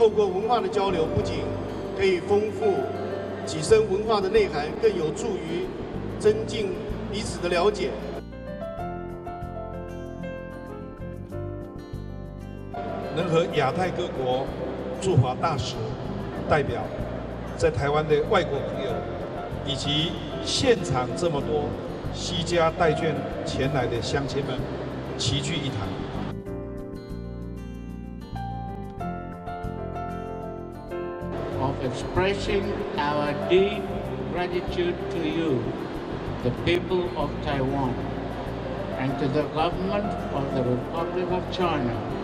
透过文化的交流，不仅可以丰富己身文化的内涵，更有助于增进彼此的了解。能和亚太各国驻华大使代表，在台湾的外国朋友，以及现场这么多西家带眷前来的乡亲们齐聚一堂。Expressing our deep gratitude to you, the people of Taiwan, and to the government of the Republic of China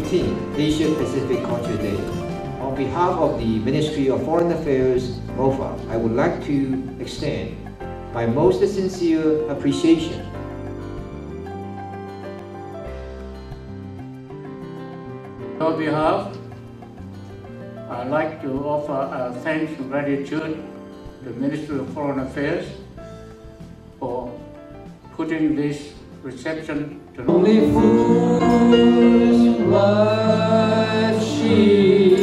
2015 Asia Pacific Culture Day. On behalf of the Ministry of Foreign Affairs, MOFA, I would like to extend my most sincere appreciation On behalf, I'd like to offer our thanks and gratitude to the Ministry of Foreign Affairs for putting this reception Only fools rush in,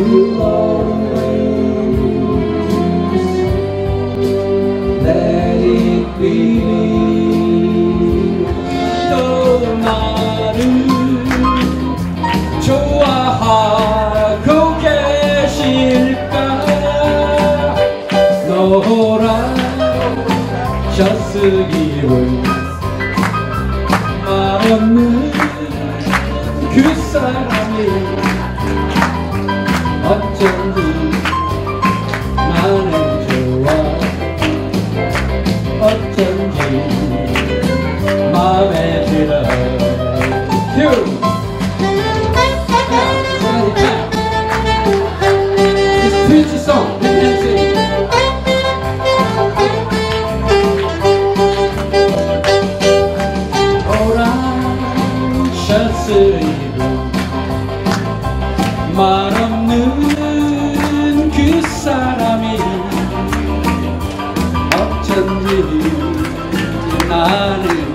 you. 들리고 말없는 그 사람이 어쩐지 나를